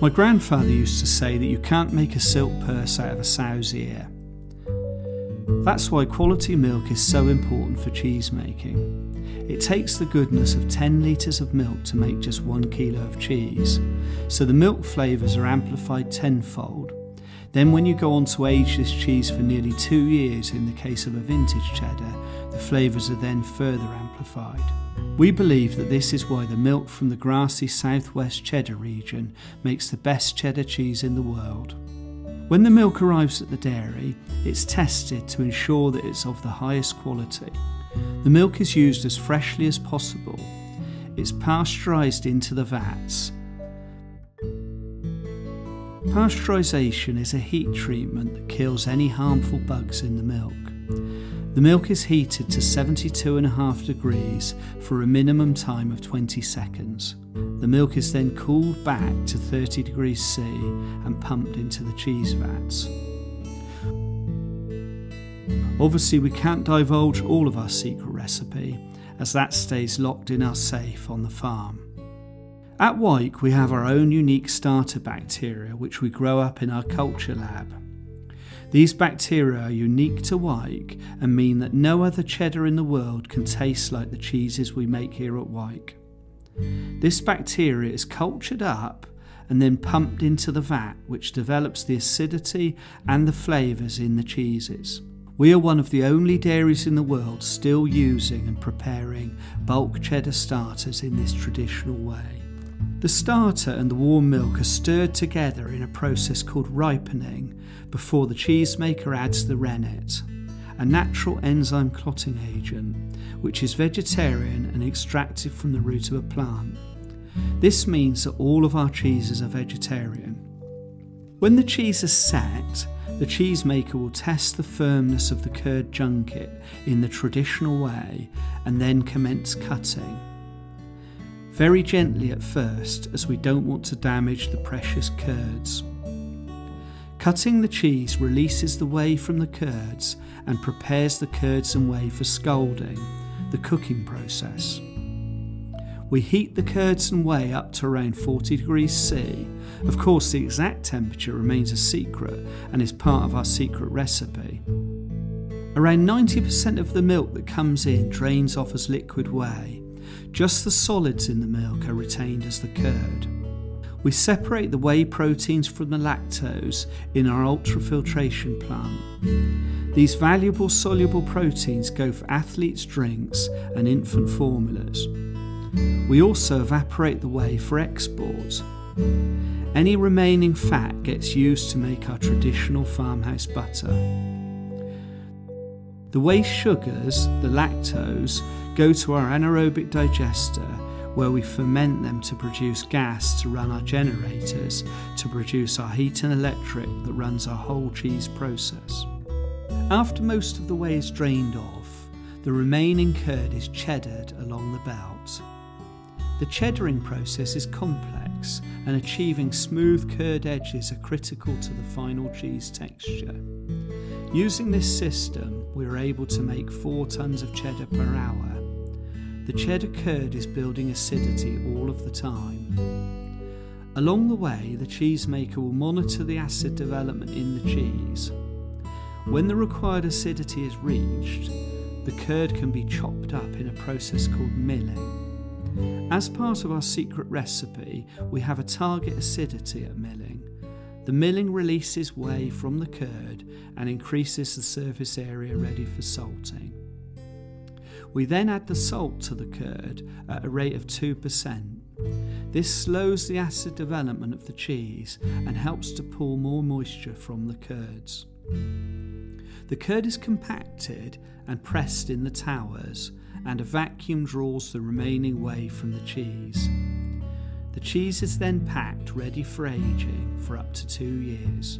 My grandfather used to say that you can't make a silk purse out of a sow's ear. That's why quality milk is so important for cheese making. It takes the goodness of 10 litres of milk to make just 1 kilo of cheese, so the milk flavours are amplified tenfold. Then, when you go on to age this cheese for nearly two years in the case of a vintage cheddar, the flavours are then further amplified. We believe that this is why the milk from the grassy southwest cheddar region makes the best cheddar cheese in the world. When the milk arrives at the dairy, it's tested to ensure that it's of the highest quality. The milk is used as freshly as possible. It's pasteurised into the vats. Pasteurisation is a heat treatment that kills any harmful bugs in the milk. The milk is heated to 72.5 degrees for a minimum time of 20 seconds. The milk is then cooled back to 30 degrees C and pumped into the cheese vats. Obviously, we can't divulge all of our secret recipe as that stays locked in our safe on the farm. At Wyke, we have our own unique starter bacteria which we grow up in our culture lab. These bacteria are unique to Wyke and mean that no other cheddar in the world can taste like the cheeses we make here at Wyke. This bacteria is cultured up and then pumped into the vat, which develops the acidity and the flavours in the cheeses. We are one of the only dairies in the world still using and preparing bulk cheddar starters in this traditional way. The starter and the warm milk are stirred together in a process called ripening before the cheesemaker adds the rennet, a natural enzyme clotting agent which is vegetarian and extracted from the root of a plant. This means that all of our cheeses are vegetarian. When the cheese is set, the cheesemaker will test the firmness of the curd junket in the traditional way and then commence cutting. Very gently at first, as we don't want to damage the precious curds. Cutting the cheese releases the whey from the curds and prepares the curds and whey for scalding, the cooking process. We heat the curds and whey up to around 40 degrees C. Of course, the exact temperature remains a secret and is part of our secret recipe. Around 90% of the milk that comes in drains off as liquid whey. Just the solids in the milk are retained as the curd. We separate the whey proteins from the lactose in our ultrafiltration plant. These valuable soluble proteins go for athletes' drinks and infant formulas. We also evaporate the whey for export. Any remaining fat gets used to make our traditional farmhouse butter. The waste sugars, the lactose, go to our anaerobic digester where we ferment them to produce gas to run our generators to produce our heat and electric that runs our whole cheese process. After most of the whey is drained off, the remaining curd is cheddared along the belt. The cheddaring process is complex and achieving smooth curd edges are critical to the final cheese texture. Using this system, we are able to make 4 tonnes of cheddar per hour the cheddar curd is building acidity all of the time. Along the way, the cheesemaker will monitor the acid development in the cheese. When the required acidity is reached, the curd can be chopped up in a process called milling. As part of our secret recipe, we have a target acidity at milling. The milling releases whey from the curd and increases the surface area ready for salting. We then add the salt to the curd at a rate of 2%. This slows the acid development of the cheese and helps to pull more moisture from the curds. The curd is compacted and pressed in the towers, and a vacuum draws the remaining whey from the cheese. The cheese is then packed ready for aging for up to two years.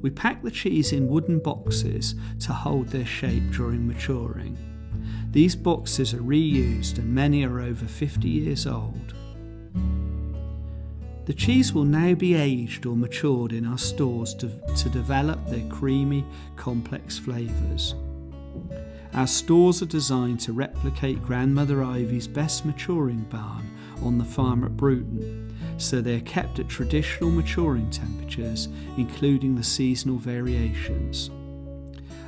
We pack the cheese in wooden boxes to hold their shape during maturing. These boxes are reused and many are over 50 years old. The cheese will now be aged or matured in our stores to, to develop their creamy, complex flavours. Our stores are designed to replicate Grandmother Ivy's best maturing barn on the farm at Bruton, so they're kept at traditional maturing temperatures, including the seasonal variations.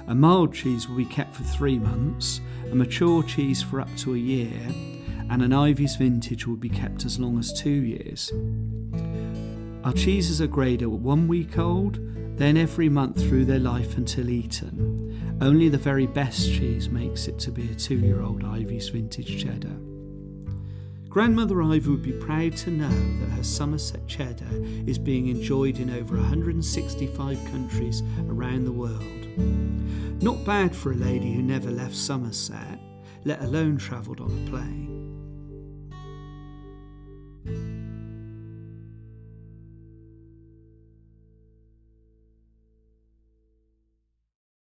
A mild cheese will be kept for three months, a mature cheese for up to a year, and an Ivy's vintage will be kept as long as two years. Our cheeses are graded one week old, then every month through their life until eaten. Only the very best cheese makes it to be a two year old Ivy's vintage cheddar. Grandmother Ivy would be proud to know that her Somerset cheddar is being enjoyed in over 165 countries around the world. Not bad for a lady who never left Somerset, let alone travelled on a plane.